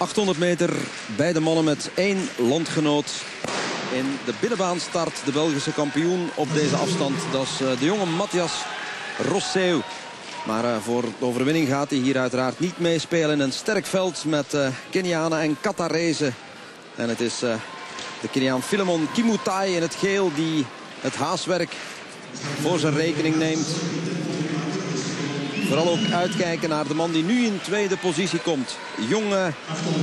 800 meter bij de mannen met één landgenoot. In de binnenbaan start de Belgische kampioen op deze afstand. Dat is de jonge Matthias Rosseu. Maar uh, voor de overwinning gaat hij hier uiteraard niet meespelen. In een sterk veld met uh, Kenianen en Qatarese. En het is de Keniaan Filemon Kimutai in het geel die het haaswerk voor zijn rekening neemt. Vooral ook uitkijken naar de man die nu in tweede positie komt. Jonge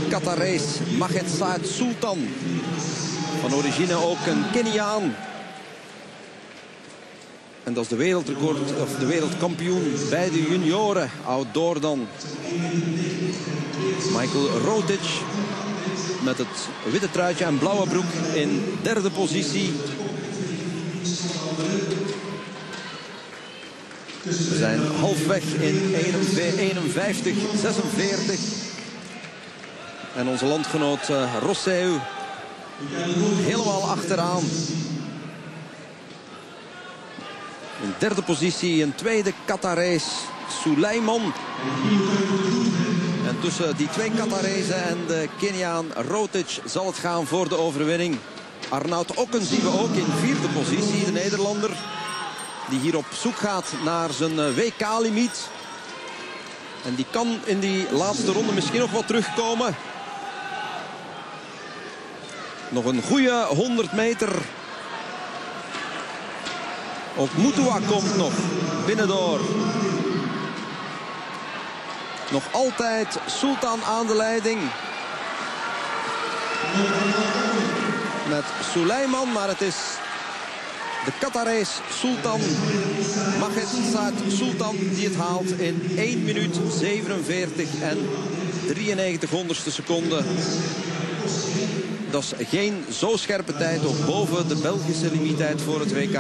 Qatarees Maget Saad Sultan. Van origine ook een Keniaan. En dat is de wereldrecord, of de wereldkampioen bij de junioren. Outdoor dan. Michael Rotic met het witte truitje en blauwe broek in derde positie. We zijn halfweg in 51, 46. En onze landgenoot uh, Rosseu helemaal achteraan. In derde positie een tweede Qatarees Suleiman. En tussen die twee Qatarezen en de Keniaan Rotic zal het gaan voor de overwinning. Arnoud Okken zien we ook in vierde positie, de Nederlander. Die hier op zoek gaat naar zijn WK-limiet. En die kan in die laatste ronde misschien nog wat terugkomen. Nog een goede 100 meter. Ook Mutua komt nog binnendoor. Nog altijd Sultan aan de leiding. Met Suleiman, maar het is de Qatarees Sultan. Saad Sultan die het haalt in 1 minuut 47 en 93 honderdste seconde. Dat is geen zo scherpe tijd, of boven de Belgische limiettijd voor het WK.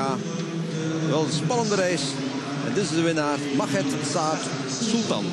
Wel een spannende race. En dit is de winnaar, Maget Saad Sultan.